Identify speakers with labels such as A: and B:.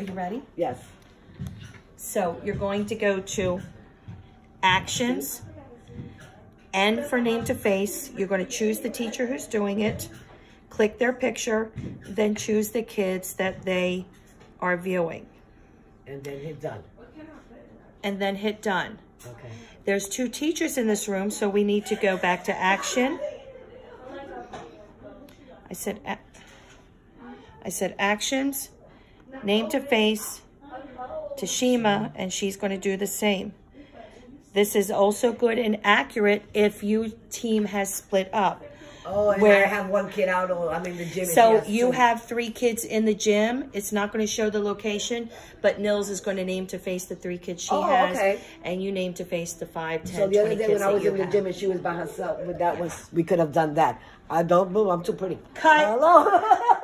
A: Are you ready?
B: Yes.
A: So you're going to go to actions and for name to face, you're going to choose the teacher who's doing it, click their picture, then choose the kids that they are viewing.
B: And then hit done.
A: And then hit done.
B: Okay.
A: There's two teachers in this room, so we need to go back to action. I said, I said actions, name to face, Tashima, and she's going to do the same. This is also good and accurate if your team has split up.
B: Oh, and
A: Where-
B: I have one kid out. Or I'm in the gym.
A: So you
B: two.
A: have three kids in the gym. It's not going to show the location, but Nils is going to name to face the three kids she
B: Oh,
A: has,
B: okay.
A: and you name to face the five, ten,
B: So the other day when I was in the
A: have.
B: gym and she was by herself, but that was we could have done that. I don't move. I'm too pretty.
A: Cut.
B: Hello.